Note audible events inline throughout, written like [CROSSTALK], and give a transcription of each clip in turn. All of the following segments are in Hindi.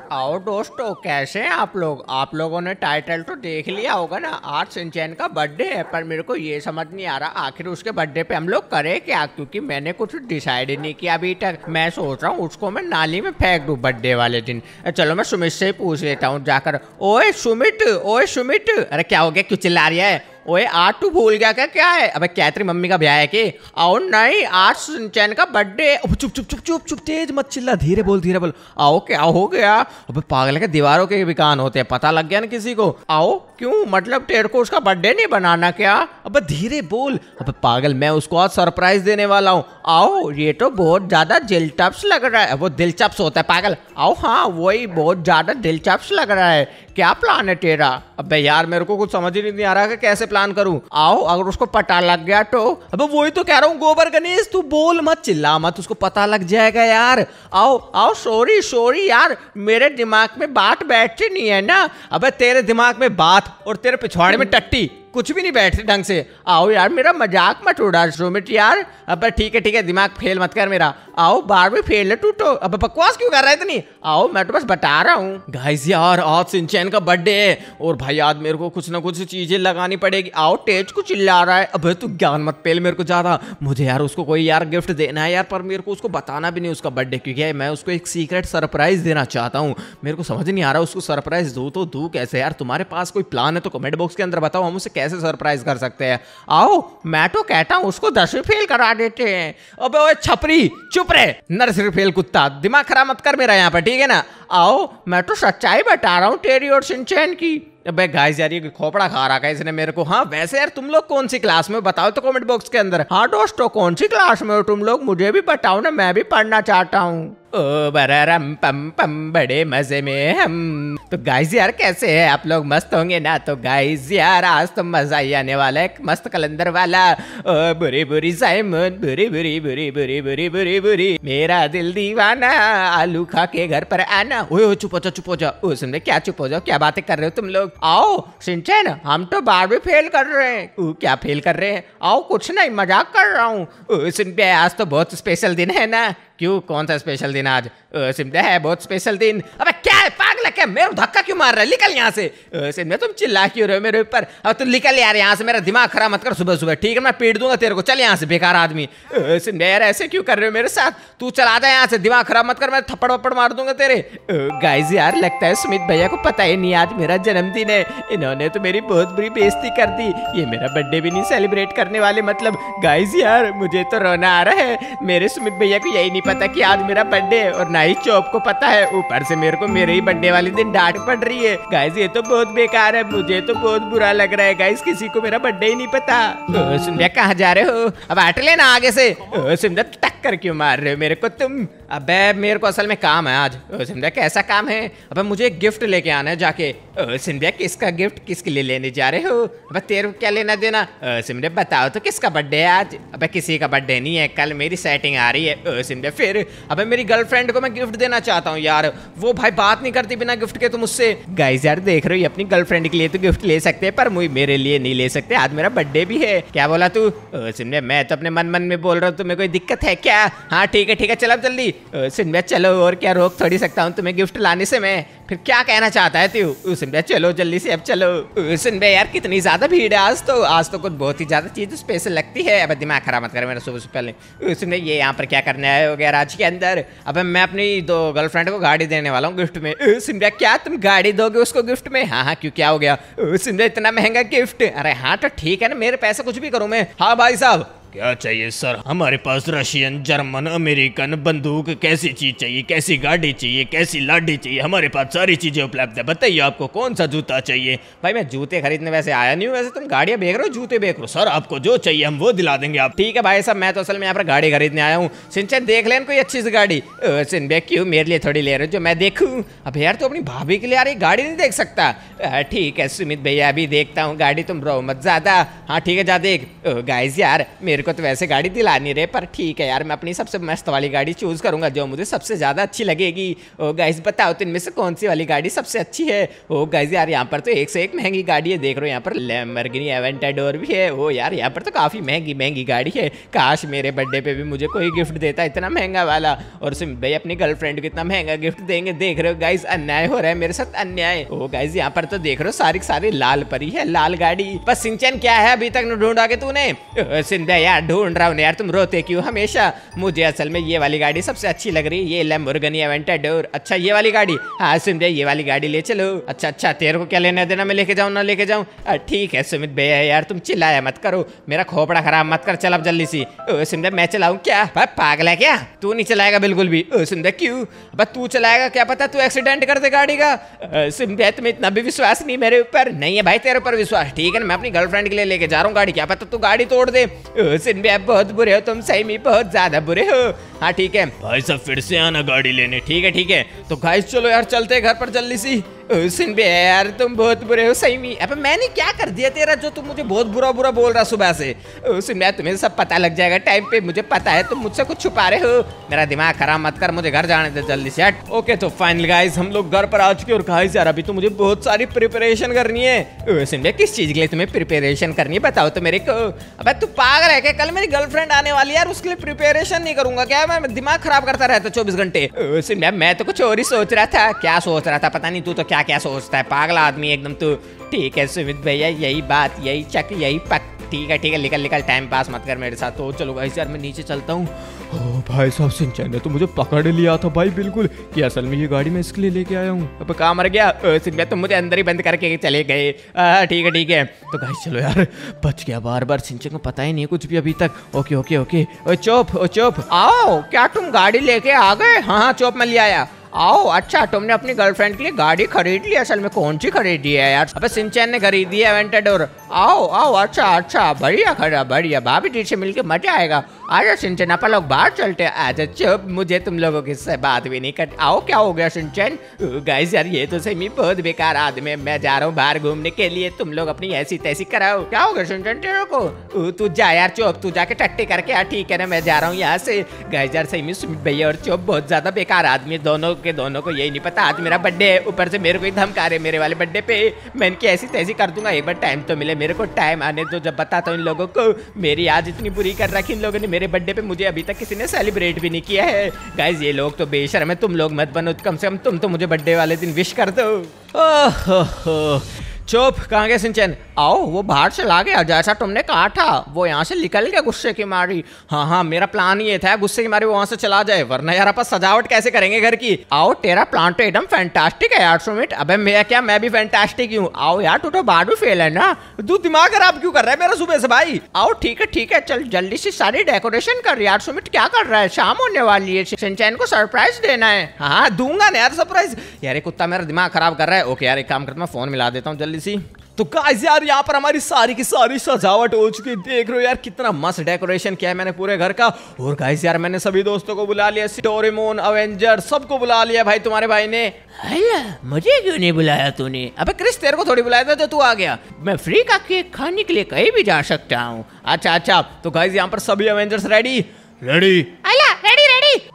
आओ दोस्तों कैसे हैं आप लोग? आप लोगों ने टाइटल तो देख लिया होगा ना? आज सिंचैन का बर्थडे है, पर मेरे को ये समझ नहीं आ रहा, आखिर उसके बर्थडे पे हम लोग करें क्या? क्योंकि मैंने कुछ डिसाइड नहीं किया अभी तक। मैं सोच रहा हूँ उसको मैं नाली में फेंक दूँ बर्थडे वाले दिन। चलो मैं सुमित से ही पूछ लेता हूँ जाकर। ओए सुमित ओए सुमित! अरे क्या हो गया? क्यों चिल्ला रही है? ओए आज भूल गया क्या? क्या है? अबे क्या तेरी मम्मी का ब्याह है के? आओ, नहीं आज सुनचैन का बर्थडे चुप चुप चुप चुप चुप, तेज मत चिल्ला, धीरे बोल धीरे बोल। आओ, क्या हो गया? अबे, पागल के दीवारों के भी कान होते हैं, पता लग गया ना किसी को? आओ, क्यों? मतलब तेरे को उसका बर्थडे नहीं बनाना क्या? अबे, धीरे बोल। अबे, पागल, मैं उसको आज सरप्राइज़ देने वाला हूँ। आओ, ये तो बहुत ज़्यादा दिलचस्प लग रहा है। वो दिलचस्प होता है, पागल। आओ हाँ वही बहुत ज़्यादा दिलचस्प लग रहा है। क्या प्लान है तेरा? अबे यार, मेरे को कुछ समझ ही नहीं आ रहा कि कैसे प्लान करूँ। आओ, अगर उसको पता लग गया तो। अबे वही तो कह रहा हूँ, गोबर गणेश, तू बोल मत, चिल्ला मत, उसको पता लग जाएगा यार। आओ आओ सॉरी सॉरी यार, मेरे दिमाग में बात बैठती नहीं है ना। अबे तेरे दिमाग में बात और तेरे पिछवाड़े में टट्टी। कुछ भी नहीं बैठते ढंग से। आओ यार, मेरा मज़ाक मत उड़ा, सुमित यार। अब ठीक है ठीक है, दिमाग फेल मत कर मेरा। आओ, बार भी फेल तू तो अब बकवास क्यों कर रहा है इतनी? आओ, मैं तो बस बता रहा हूँ। गाइस यार, आज सिंचैन का बर्थडे है। और भाई, आज मेरे को कुछ ना कुछ चीज़ें लगानी पड़ेगी। आओ, तेज को चिल्ला रहा है। अब, तू ज्ञान मत पेल मेरे को ज़्यादा। मुझे यार उसको कोई यार गिफ्ट देना है यार, पर मेरे को उसको बताना भी नहीं उसका बर्थडे क्योंकि मैं उसको एक सीक्रेट सरप्राइज़ देना चाहता हूँ। मेरे को समझ नहीं आ रहा उसको सरप्राइज़ दो तो दू कैसे? यार, तुम्हारे पास कोई प्लान है तो कमेंट बॉक्स के अंदर बताओ, हम उसे कैसे सरप्राइज़ कर सकते हैं? आओ, मैं तो कहता हूँ, उसको दसवीं फेल करा देते हैं। अबे ओए छपरी, चुप रहे। नर्सरी फेल कुत्ता, दिमाग खराब मत कर मेरा यहाँ पर, ठीक है ना? आओ, मैं तो सच्चाई बता रहा हूँ तेरी और सिंचैन की। अबे गाइस यार, ये खोपड़ा खा रहा है इसने मेरे को? हाँ वैसे यार, तुम लोग कौन सी क्लास में बताओ तो कमेंट बॉक्स के अंदर। हाँ दोस्तों, कौन सी क्लास में हो तुम लोग? मुझे भी बताओ ना, मैं भी पढ़ना चाहता हूँ। ओ बरम पम पम बड़े मज़े में हम। तो गाइस यार, कैसे है? आप लोग मस्त होंगे ना? तो गाइस यार, आज तो मज़ा ही आने वाला है। मस्त कलंदर वाला। ओ, बुरी बुरी साइमन, बुरी बुरी बुरी बुरी बुरी बुरी बुरी। मेरा दिल दीवाना, आलू खा के घर पर आना। ओए चुप हो जा, चुप हो जा। ओ, सुन क्या चुप हो जाओ? क्या बातें कर रहे हो तुम लोग? आओ, सिंचन, हम तो बार भी फेल कर रहे हैं। ओ, क्या फेल कर रहे हैं? आओ, कुछ नहीं, मज़ाक कर रहा हूँ। सुन पे आज तो बहुत स्पेशल दिन है ना। क्यों? कौन सा स्पेशल दिन आज? सिमटा है बहुत स्पेशल दिन। अबे है? पागल क्या? मेरे धक्का क्यों मार रहा है? निकल यहाँ से। सिमटा तुम चिल्ला क्यों रहे हो मेरे ऊपर। अब तुम निकल यार यहाँ से, मेरा दिमाग खराब मत कर सुबह सुबह ठीक है, मैं पीट दूँगा तेरे को। चल यहाँ से, बेकार आदमी। सिमटा यार ऐसे क्यों कर रहे हो मेरे साथ? तू चला जा यहाँ से। दिमाग खराब मत कर, मैं थप्पड़ वप्पड़ मार दूँगा तेरे। गाइज़ यार, लगता है सुमित भैया को पता ही नहीं आज मेरा जन्मदिन है। इन्होंने तो मेरी बहुत बुरी बेइज्जती कर दी। ये मेरा बर्थडे भी नहीं सेलिब्रेट करने वाले मतलब गाइज़ यार, मुझे तो रोना आ रहा है। मेरे सुमित भैया को यही नहीं पता कि आज मेरा बर्थडे है और ना ही चौप को पता है। ऊपर से मेरे को मेरे ही बर्थडे वाले दिन, डांट पड़ रही है। गाइस ये तो बहुत बेकार है, मुझे तो बहुत बुरा लग रहा है। गाइस किसी को मेरा बर्थडे ही नहीं पता। सुंदर कहाँ जा रहे हो? अब हट लेना आगे से। सुंदर टक्कर क्यों मार रहे हो मेरे को तुम? अबे, मेरे को असल में काम है आज। सिंधिया, कैसा काम है? अबे, मुझे एक गिफ्ट लेके आना है जाके। सिंधिया, किसका गिफ्ट किसके लिए लेने जा रहे हो? अबे, तेरे को क्या लेना देना? सिंधिया, बताओ तो किसका बर्थडे है आज? अबे, किसी का बर्थडे नहीं है, कल मेरी सेटिंग आ रही है। सिंधिया, फिर, अबे, मेरी गर्लफ्रेंड को मैं गिफ्ट देना चाहता हूँ यार। वो भाई बात नहीं करती बिना गिफ्ट के, तुम उससे। गाइस यार, देख रहे हो अपनी गर्लफ्रेंड के लिए तो गिफ्ट ले सकते हैं, पर मुझे मेरे लिए नहीं ले सकते। आज मेरा बर्थडे भी है। क्या बोला तू? सिंधिया मैं तो अपने मन मन में बोल रहा हूँ, तुम्हें कोई दिक्कत है क्या? हाँ ठीक है ठीक है, चलो जल्दी। सिंधिया चलो, और क्या, रोक थोड़ी सकता हूँ तुम्हें गिफ्ट लाने से मैं? फिर क्या कहना चाहता है तू? सिंधिया चलो, जल्दी से अब चलो। सिंधिया यार कितनी ज़्यादा भीड़ है आज तो। आज तो कुछ बहुत ही ज़्यादा चीज़ स्पेशल लगती है। अब दिमाग खराब मत कर मेरा सुबह से पहले। सिंधिया ये यहाँ पर क्या करने आए हो गया आज के अंदर? अब मैं अपनी दो गर्लफ्रेंड को गाड़ी देने वाला हूँ गिफ्ट में। सिंधिया क्या तुम गाड़ी दोगे उसको गिफ्ट में? हाँ हाँ क्यों, क्या हो गया? सिंधिया इतना महँगा गिफ्ट अरे हाँ तो ठीक है ना, मेरे पैसे कुछ भी करूँ मैं। हाँ भाई साहब। क्या चाहिए, सर? हमारे पास रशियन, जर्मन, अमेरिकन, बंदूक, कैसी चीज़ चाहिए, कैसी गाड़ी चाहिए, कैसी लाडी चाहिए, हमारे पास सारी चीज़ें उपलब्ध है। बताइए आपको कौन सा जूता चाहिए? भाई, मैं जूते खरीदने वैसे आया नहीं हूँ, वैसे तुम गाड़ियाँ बेच रहे हो, जूते बेच रहे हो। सर, आपको जो चाहिए हम वो दिला देंगे आप। ठीक है भाई साहब, मैं तो असल में यहाँ पर गाड़ी खरीदने आया हूँ। सिंचन देख लें कोई अच्छी सी गाड़ी। सिंह क्यों? मेरे लिए थोड़ी ले रहे हो जो मैं देखूँ। अब यार तो अपनी भाभी के लिए रही गाड़ी नहीं देख सकता। ठीक है, सुमित भैया अभी देखता हूँ गाड़ी, तुम रो मत ज़्यादा। हाँ ठीक है, जा देख। गाइज़ यार, मेरे को तो वैसे गाड़ी दिला नहीं रहे, पर ठीक है यार, मैं अपनी सबसे मस्त वाली गाड़ी चूज़ करूँगा, जो मुझे सबसे ज़्यादा अच्छी लगेगी। ओ गाइस बताओ तो इनमें से कौन सी वाली गाड़ी सबसे अच्छी है? ओ गाइस यार, यहाँ पर तो एक से एक महँगी गाड़ी है, देख रहे हो, यहाँ पर लैम्बोर्गिनी एवेंटाडोर भी है। ओ, यार, यहाँ पर तो काफ़ी महँगी महँगी गाड़ी है। काश मेरे बर्थडे पे भी मुझे कोई गिफ्ट देता इतना महँगा वाला। और सिम भाई, अपनी गर्लफ्रेंड को इतना महँगा गिफ्ट देंगे, देख रहे हो गाइस अन्याय हो रहा है मेरे साथ, अन्याय। ओ गाइस यहाँ पर तो देख रहे हो, सारी सारी लाल परी है, लाल गाड़ी। बस सिंचन क्या है अभी तक ढूंढा के तूने सिंधा यार ढूंढ रहा हूँ, यार, तुम रोते क्यों हमेशा? मुझे असल में ये वाली गाड़ी सबसे अच्छी लग रही ये लैम्बोर्गिनी एवेंटाडोर अच्छा ये वाली गाड़ी? हाँ सिंधा ये वाली गाड़ी ले चलो। अच्छा अच्छा तेरे को क्या लेना देना, मैं लेके जाऊँ, ना लेके जाऊँ? ठीक है, सुमित भैया, यार, तुम चिल्लाया मत करो। मेरा खोपड़ा खराब मत कर, चल अब जल्दी सी। सिंधा मैं चलाऊं क्या? पागल है क्या? तू नहीं चलाएगा बिल्कुल भी। सिंधा क्यों? बस तू चलाएगा क्या पता? तू एक्सीडेंट कर दे गाड़ी का। सिंधा तुम्हें इतना भी विश्वास नहीं मेरे ऊपर? नहीं है भाई, तेरे ऊपर विश्वास। ठीक है ना, मैं अपनी गर्लफ्रेंड के लिए लेके जा रहा हूँ गाड़ी। क्या पता तू गाड़ी तोड़ दे। ओ, भी बहुत बुरे हो तुम सही में बहुत ज़्यादा बुरे हो। हाँ ठीक है। भाई साहब फिर से आना गाड़ी लेने। ठीक है ठीक है। तो गाइस चलो यार चलते घर पर जल्दी सी। सिन बे यार तुम बहुत बुरे हो सही में। अबे मैंने क्या कर दिया तेरा जो तुम मुझे बहुत बुरा बुरा बोल रहा सुबह से? सिन बे तुम्हें सब पता लग जाएगा टाइम पे मुझे पता है तुम मुझसे कुछ छुपा रहे हो। मेरा दिमाग खराब मत कर मुझे घर जाने दे जल्दी से हट। ओके तो फाइनल गाइस हम लोग घर पर आ चुके और गाइस यार अभी तो मुझे बहुत सारी प्रिपरेशन करनी है। सिन बे किस चीज़ के लिए तुम्हें प्रिपरेशन करनी है बताओ तो मेरे को। अबे तू पागल है क्या? कल मेरी गर्लफ्रेंड आने वाली यार उसके लिए प्रिपरेशन नहीं करूँगा क्या? मैं दिमाग खराब करता रहता चौबीस घंटे। सिन मैं तो कुछ और ही सोच रहा था क्या सोच रहा था पता नहीं तू तो क्या क्या सोचता है, पागल आदमी एकदम तू। ठीक है, सुमित भैया, यही बात, यही चक, यही पक। ठीक है ठीक है, निकल निकल टाइम पास मत कर मेरे साथ। तो चलो भाई यार मैं नीचे चलता हूँ। भाई साहब, सिंचन ने तो मुझे पकड़ लिया था भाई, बिल्कुल। कि असल में ये गाड़ी मैं इसके लिए लेके आया हूँ। अब कहाँ मर गया। सिंह भैया तुम मुझे अंदर ही बंद करके चले गए। ठीक है ठीक है। तो भाई चलो यार, बच गया बार बार सिंचन को पता ही नहीं कुछ भी अभी तक। Okay okay okay. ओ चुप ओ चुप। आओ, क्या तुम गाड़ी लेके आ गए? हाँ हाँ चुप मैं ले आया। आओ अच्छा तुमने अपनी गर्लफ्रेंड के लिए गाड़ी खरीद ली, असल में कौन सी खरीदी है यार? अबे, सिंचन ने खरीदी है एवेंटाडोर आओ आओ अच्छा अच्छा बढ़िया खड़ा, बढ़िया, भाभी जी से मिलके मज़ा आएगा। आजा सिंचन, अपन लोग बाहर चलते हैं। आजा, चुप, मुझे तुम लोगों की से बात भी नहीं कर आओ, क्या हो गया सिंचन? गाइस यार, ये तो सही बहुत बेकार आदमी है। मैं जा रहा हूँ बाहर घूमने के लिए। तुम लोग अपनी ऐसी तैसी कराओ। क्या हो गया सिंचन, तेरे को? तू जा यार, चुप, तू जाके टट्टी करके आ। ठीक है ना, मैं जा रहा हूँ यहाँ से। गाइस यार सही में सुमित भैया और चुप, बहुत ज़्यादा बेकार आदमी दोनों के दोनों को यही नहीं पता। आज मेरा बर्थडे है, ऊपर से मेरे को ही धमका रहे मेरे वाले बर्थडे पे। मैं इनकी ऐसी तैसी कर दूँगा, एक बार टाइम तो मिले, मेरे को टाइम आने दो, जब बताता हूँ इन लोगों को। मेरी आज इतनी बुरी कर रखी इन लोगों ने मेरे बर्थडे पे, मुझे अभी तक किसी ने सेलिब्रेट भी नहीं किया है। गाइज़ ये लोग तो बेशर्म है, तुम लोग मत बनो, कम से कम तुम तो मुझे बर्थडे वाले दिन विश कर दो। ओह चुप, कहाँ गए सिंचन? आओ, वो बाहर से ला गया, जैसा तुमने कहा था, वो यहाँ से निकल गया गुस्से की मारी। हाँ हाँ मेरा प्लान ये था, गुस्से की मारी वो वहाँ से चला जाए, वरना यार अपन सजावट कैसे करेंगे घर की? आओ, तेरा प्लान तो एकदम फैंटास्टिक है यार, सुमित। अबे, मैं क्या, मैं भी फैंटास्टिक हूँ आओ यार, तू तो बाडू फेल है ना? तू दिमाग खराब क्यों कर रहा है मेरा सुबह से भाई? आओ, ठीक है ठीक है, चल, जल्दी से सारी डेकोरेशन कर यार, सुमित, क्या कर रहा है? शाम होने वाली है सिंचन को सरप्राइज़ देना है। हाँ दूँगा ना यार सरप्राइज़ यार कुत्ता मेरा दिमाग खराब कर रहा है। ओके यार, एक काम करता हूँ फ़ोन मिला देता हूँ, जल्दी सी। तो गाइस यार यहाँ पर हमारी सारी की सारी सजावट हो चुकी है। देख रहे हो यार कितना मस्त डेकोरेशन किया है मैंने पूरे घर का। और गाइस यार मैंने सभी दोस्तों को बुला लिया डोरेमोन अवेंजर सबको बुला लिया भाई तुम्हारे भाई ने। मुझे क्यों नहीं बुलाया तूने? अबे क्रिस तेरे को थोड़ी बुलाया था जो तू आ गया। मैं फ्री का केक खाने के लिए कहीं भी जा सकता हूँ। अच्छा अच्छा तो गाइस यहाँ पर सभी अवेंजर्स रेडी रेडी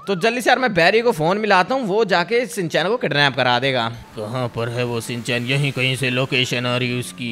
तो जल्दी से यार मैं बैरी को फ़ोन मिलाता हूँ वो जाके सिंचैन को किडनैप करा देगा। कहाँ पर है वो सिंचैन? यहीं कहीं से लोकेशन आ रही है उसकी।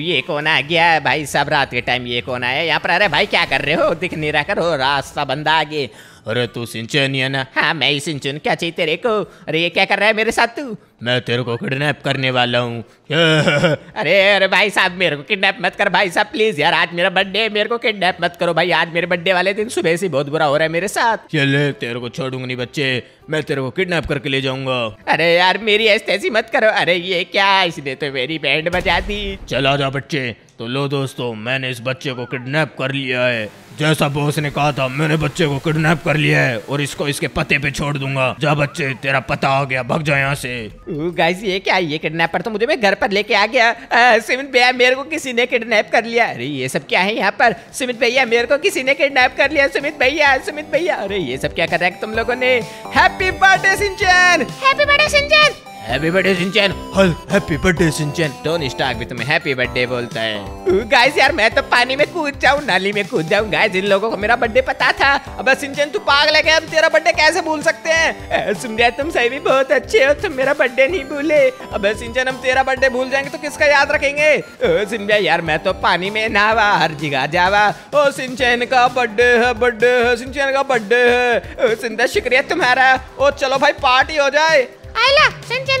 ये कौन आ गया है भाई? सब रात के टाइम ये कौन आया? यहाँ पर अरे भाई क्या कर रहे हो? दिख नहीं रहा करो रास्ता बंदा आगे। अरे तू सिंचन ही। है ना हाँ मैं ही सिंचन क्या चाहिए तेरे को? अरे ये क्या कर रहा है मेरे साथ तू? मैं तेरे को किडनैप करने वाला हूँ। [LAUGHS] अरे अरे भाई साहब मेरे को किडनैप मत कर भाई साहब प्लीज़ यार आज मेरा बर्थडे है मेरे को किडनैप मत करो भाई आज मेरे बर्थडे वाले दिन सुबह से बहुत बुरा हो रहा है मेरे साथ। चले तेरे को छोड़ूँगा नहीं बच्चे मैं तेरे को किडनैप करके ले जाऊँगा। अरे यार मेरी ऐसी ऐसी मत करो। अरे ये क्या इसने तो मेरी बैंड बजा दी। चलो जा बच्चे तो लो दोस्तों मैंने इस बच्चे को किडनैप कर लिया है। जैसा बॉस ने कहा था मैंने बच्चे को किडनैप कर लिया है और इसको इसके पते पे छोड़ दूँगा। जा बच्चे तेरा पता आ गया भग जा यहाँ से। गाइस ये क्या? ये किडनैपर तो मुझे मैं घर पर लेके आ गया। आ, सिमित भैया मेरे को किसी ने किडनैप कर लिया। अरे ये सब क्या है यहाँ पर? सुमित भैया मेरे को किसी ने किडनैप कर लिया। सुमित भैया सुमित भैया। अरे ये सब क्या कर रहा है तुम लोगों ने? Happy birthday Shinchan happy birthday Shinchan happy birthday Shinchan हल happy birthday Shinchan Tony Stark भी तुम्हें हैप्पी बर्थडे बोलता है। गाइस यार मैं तो पानी में कूद जाऊँ नाली में कूद जाऊँ। गाइस इन लोगों को मेरा बर्थडे पता था। अब सिंचन तू पागल है क्या? हम तेरा बर्थडे कैसे भूल सकते हैं? सुन तुम सही भी बहुत अच्छे हो तुम मेरा बर्थडे नहीं भूले। अब सिंचन हम तेरा बर्थडे भूल जाएँगे तो किसका याद रखेंगे? सुन सिंचन यार मैं तो पानी में नहावा हर जगह जावा। ओ सिंचन का बर्थडे है बर्थडे है सिंचन का बर्थडे है। सिंधा शुक्रिया तुम्हारा। ओ चलो भाई पार्टी हो जाए।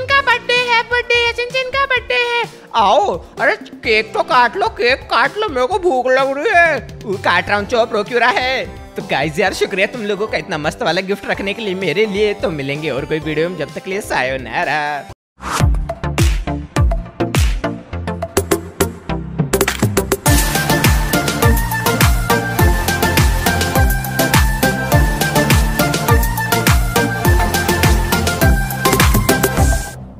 का बर्थडे है बर्थडे है का बर्थडे है। आओ, अरे केक तो काट लो, केक काट लो, मेरे को भूख लग रही है। काट रहा हूँ चौप रो क्यों रहा है? तो गाइस यार, शुक्रिया तुम लोगों का इतना मस्त वाला गिफ्ट रखने के लिए मेरे लिए। तो मिलेंगे और कोई वीडियो में, जब तक लिए सायो